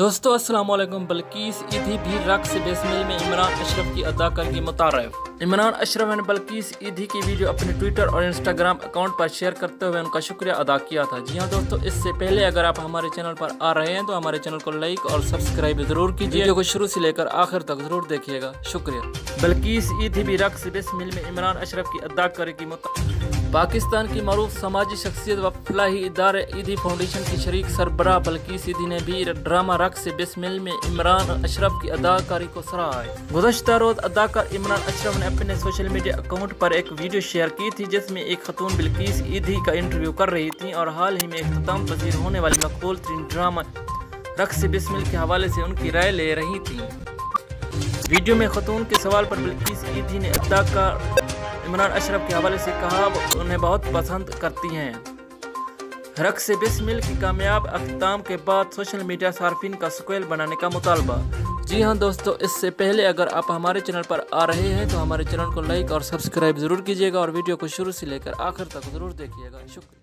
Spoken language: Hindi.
दोस्तों वालेकुम। बल्किस ईदी भी रक्स बेसमिल में इमरान अशरफ की अदाकारी की मुतारफ। इमरान अशरफ ने बल्किस ईदी की वीडियो अपने ट्विटर और इंस्टाग्राम अकाउंट पर शेयर करते हुए उनका शुक्रिया अदा किया था। जी हाँ दोस्तों, इससे पहले अगर आप हमारे चैनल पर आ रहे हैं तो हमारे चैनल को लाइक और सब्सक्राइब ज़रूर कीजिए। वीडियो को शुरू से लेकर आखिर तक ज़रूर देखिएगा। शुक्रिया। बल्किस ईदी भी रक्स बेसमिल में इमरान अशरफ की अदाकारी की मुतारफ पाकिस्तान की मरूफ समाजी शख्सियत व फलाही इदारे ईदी फाउंडेशन की शरीक सरबरा बल्कि सीधी ने भी ड्रामा रक्स बिस्मिल में इमरान अशरफ की अदाकारी को सराहा गुजशत रोज अदाकार इमरान अशरफ ने अपने सोशल मीडिया अकाउंट पर एक वीडियो शेयर की थी, जिसमें एक खतून बिल्किस ईदी का इंटरव्यू कर रही थी और हाल ही में अख्ताम पसीर होने वाली मकबूल तरीन ड्रामा रक्स बिस्मिल के हवाले से उनकी राय ले रही थी। वीडियो में खतून के सवाल पर बिल्किस ईदी ने अदाकार इमरान अशरफ के हवाले से कहा उन्हें बहुत पसंद करती हैं। रक्स बिस्मिल की कामयाब अख्ताम के बाद सोशल मीडिया सार्फिन का स्क्वेल बनाने का मुतालबा। जी हाँ दोस्तों, इससे पहले अगर आप हमारे चैनल पर आ रहे हैं तो हमारे चैनल को लाइक और सब्सक्राइब ज़रूर कीजिएगा और वीडियो को शुरू से लेकर आखिर तक ज़रूर देखिएगा। शुक्रिया।